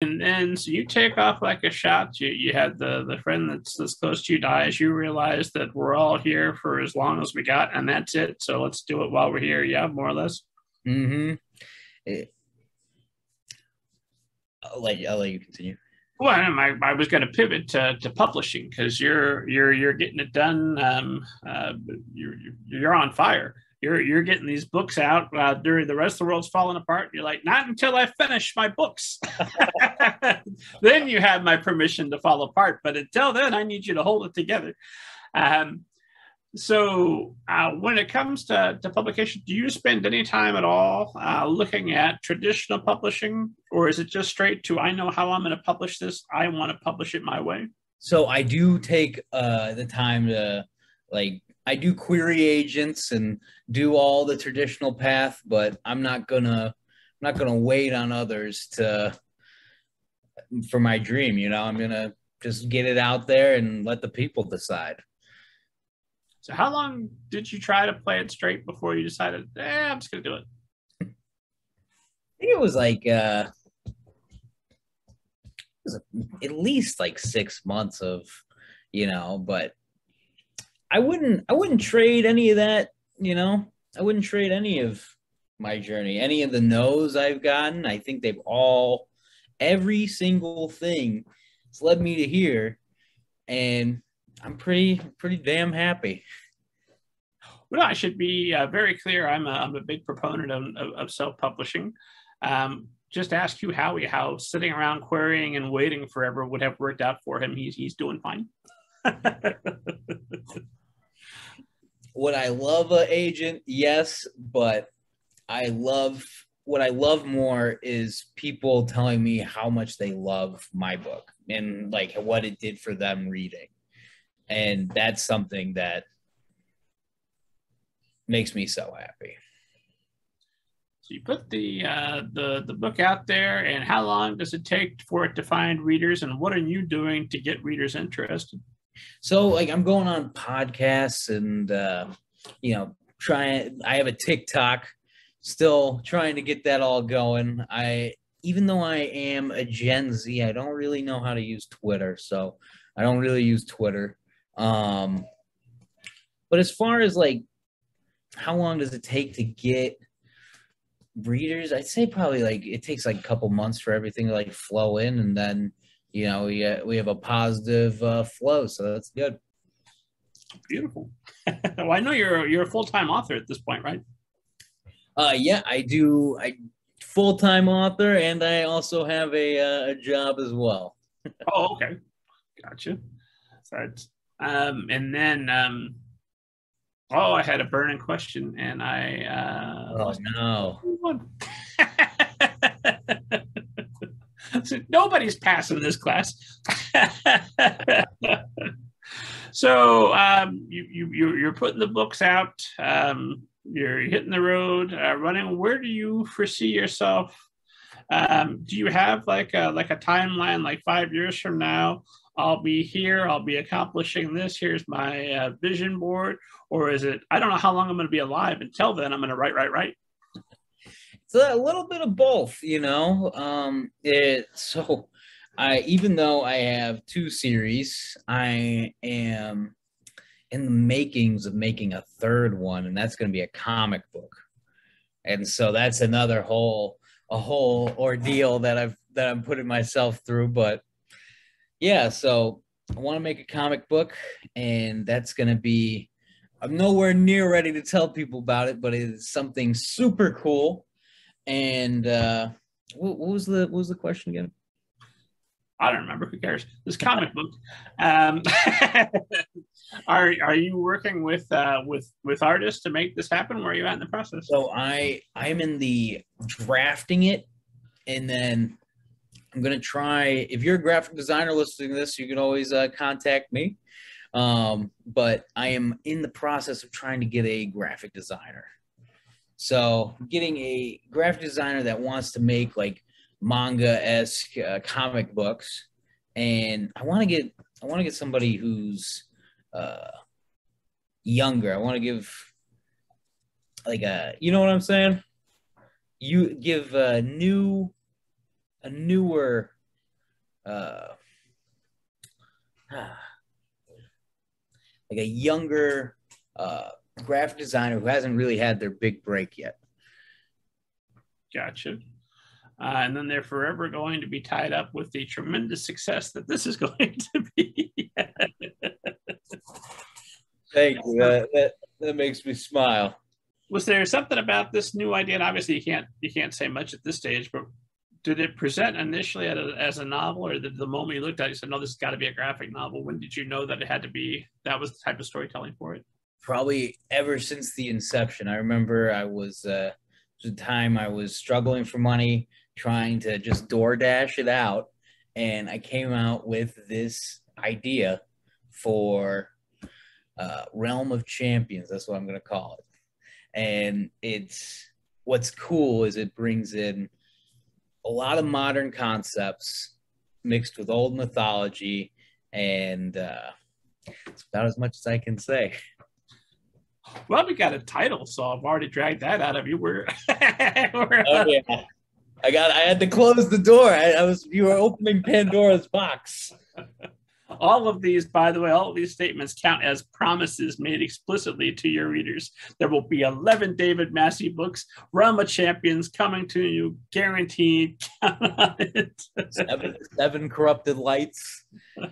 and then so you take off like a shot. You you had the the friend that's that's close to you dies. You realize that we're all here for as long as we got, and that's it. So let's do it while we're here. Yeah, more or less. Mm-hmm. It, I'll let you, I'll let you continue. Well, I, I was going to pivot to, to publishing because you're you're you're getting it done. Um, uh, you're you're on fire. You're you're getting these books out uh, during the rest of the world's falling apart. You're like, not until I finish my books. then you have my permission to fall apart. But until then, I need you to hold it together. Um, so uh, when it comes to, to publication, do you spend any time at all uh, looking at traditional publishing, or is it just straight to I know how I'm going to publish this. I want to publish it my way. So I do take uh, the time to like I do query agents and do all the traditional path, but I'm not gonna I'm not gonna wait on others to for my dream. You know, I'm gonna just get it out there and let the people decide. So how long did you try to play it straight before you decided, eh, I'm just gonna do it? I think it was like uh it was at least like six months of, you know, but I wouldn't I wouldn't trade any of that, you know. I wouldn't trade any of my journey, any of the no's I've gotten. I think they've all every single thing has led me to here and I'm pretty pretty damn happy. Well, I should be uh, very clear. I'm a, I'm a big proponent of, of, of self-publishing. Um, just ask Hugh Howey how sitting around querying and waiting forever would have worked out for him. He's he's doing fine. Would I love an agent? Yes, but I love what I love more is people telling me how much they love my book and like what it did for them reading. And that's something that makes me so happy. So you put the uh, the the book out there, and how long does it take for it to find readers? And what are you doing to get readers interested? So like I'm going on podcasts and uh, you know trying. I have a TikTok, still trying to get that all going. I even though I am a Gen Z, I don't really know how to use Twitter, so I don't really use Twitter. Um, but as far as like how long does it take to get readers? I'd say probably like it takes like a couple months for everything to like flow in, and then you know we uh, we have a positive uh, flow, so that's good. Beautiful. well, I know you're you're a full time author at this point, right? Uh, yeah, I do. I full time author, and I also have a uh, a job as well. oh, okay, gotcha. So, um, and then um, oh, I had a burning question, and I uh, oh no. Nobody's passing this class. so um, you, you you're putting the books out. Um, you're hitting the road, uh, running. Where do you foresee yourself? Um, do you have like a like a timeline, like five years from now? I'll be here. I'll be accomplishing this. Here's my uh, vision board. Or is it? I don't know how long I'm going to be alive. Until then, I'm going to write, write, write. It's a little bit of both, you know. Um, it so I even though I have two series, I am in the makings of making a third one, and that's going to be a comic book. And so that's another whole a whole ordeal that I've that I'm putting myself through. But yeah, so I want to make a comic book, and that's going to be. I'm nowhere near ready to tell people about it, but it's something super cool and uh, what, what was the what was the question again? I don't remember. Who cares? This comic book. Um, are are you working with uh, with with artists to make this happen? Where are you at in the process? So I I'm in the drafting it, and then I'm gonna try. If you're a graphic designer listening to this, you can always uh, contact me. Um, but I am in the process of trying to get a graphic designer. So getting a graphic designer that wants to make like manga esque uh, comic books, and I want to get I want to get somebody who's uh, younger. I want to give like a you know what I'm saying. You give a new a newer uh, like a younger uh, graphic designer who hasn't really had their big break yet. Gotcha. Uh, and then they're forever going to be tied up with the tremendous success that this is going to be. Thank you. That, that, that makes me smile. Was there something about this new idea? And obviously, you can't you can't say much at this stage, but did it present initially a, as a novel, or did the moment you looked at it, you said, "No, this has got to be a graphic novel"? When did you know that it had to be that was the type of storytelling for it? Probably ever since the inception. I remember I was uh, the time I was struggling for money, trying to just DoorDash it out, and I came out with this idea for uh, Realm of Champions. That's what I'm going to call it. And it's what's cool is it brings in a lot of modern concepts mixed with old mythology, and uh, it's about as much as I can say. Well, we got a title, so I've already dragged that out of you. We're, we're oh, yeah. I got. I had to close the door. I, I was. You were opening Pandora's box. All of these, by the way, all of these statements count as promises made explicitly to your readers. There will be 11 David Massie books, Realm of Champions coming to you, guaranteed. seven, seven corrupted lights.